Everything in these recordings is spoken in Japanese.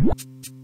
you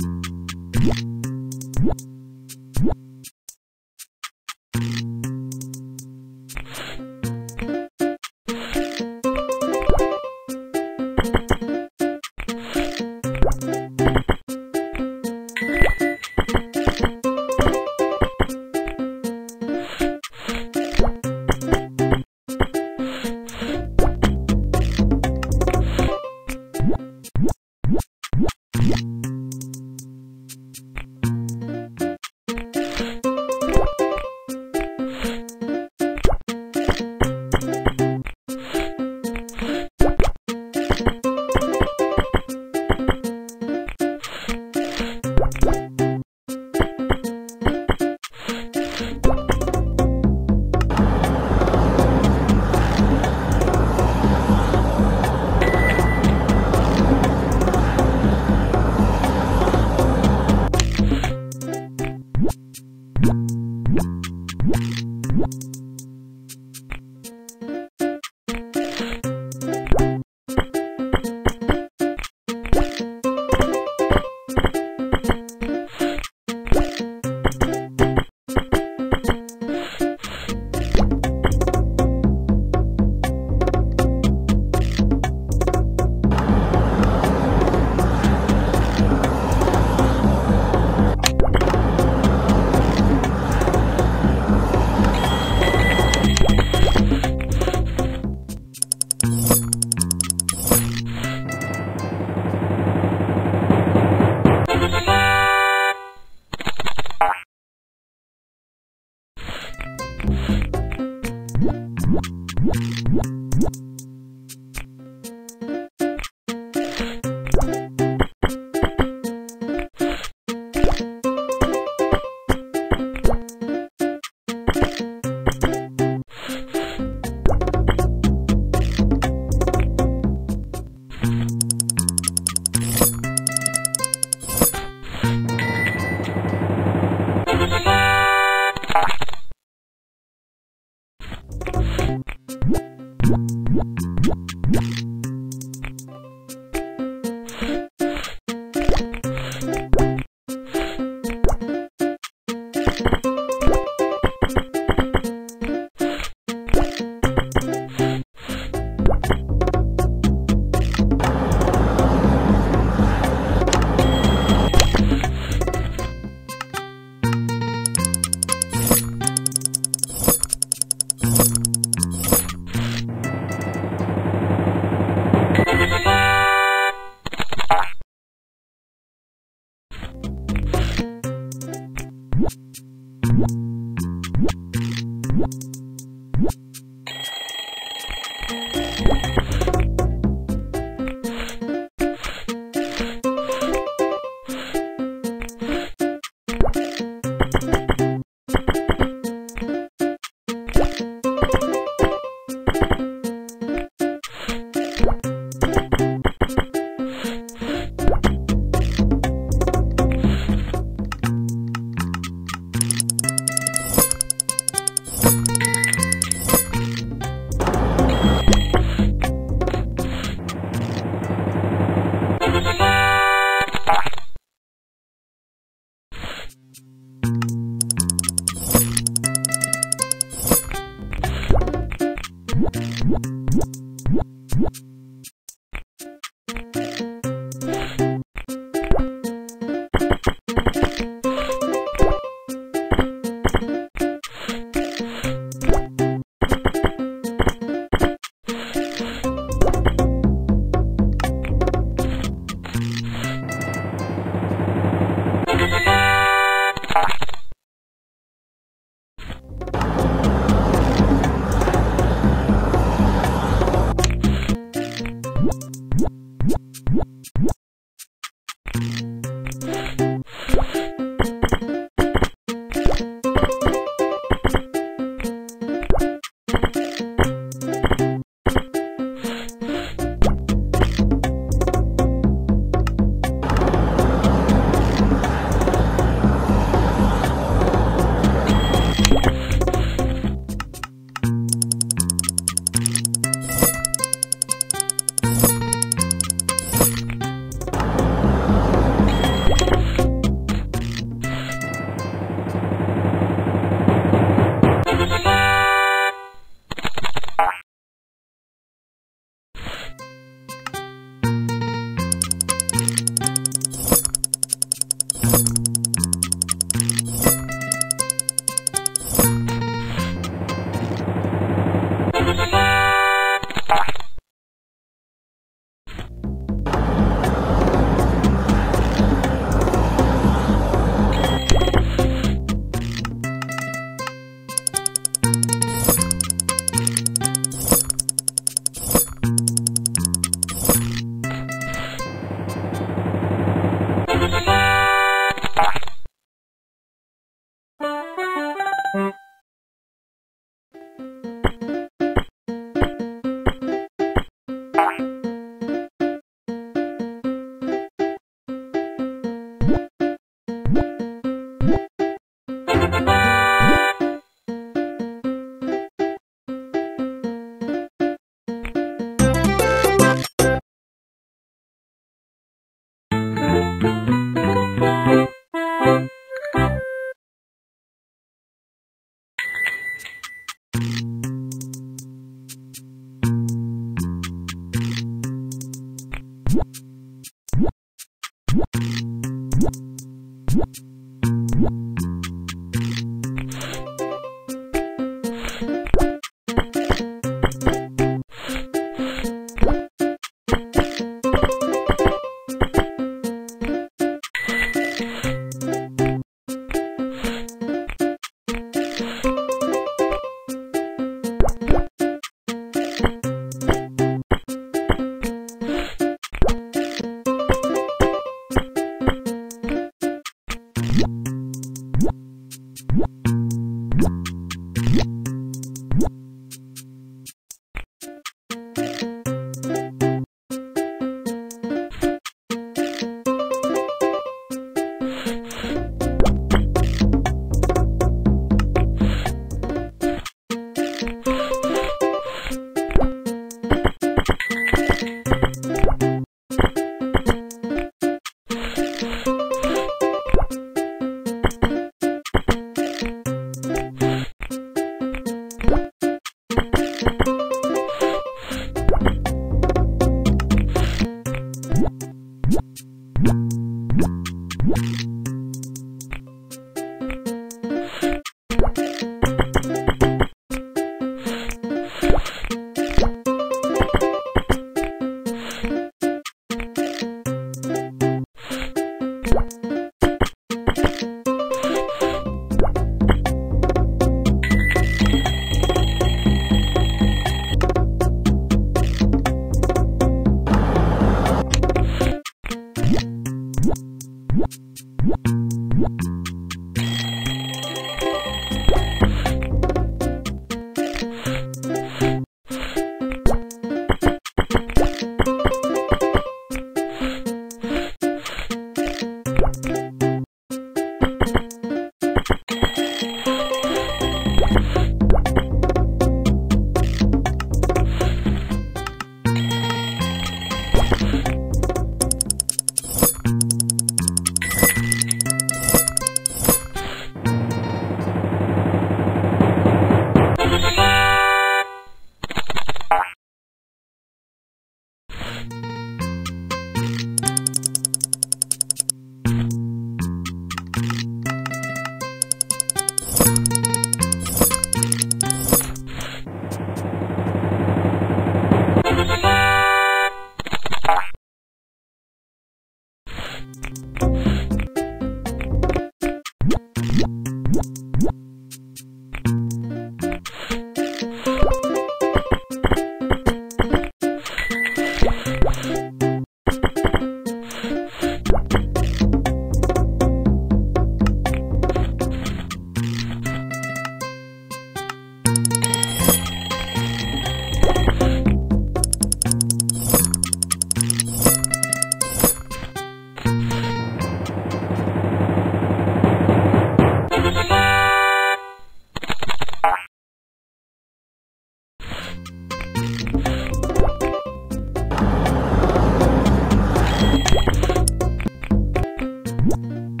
You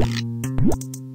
you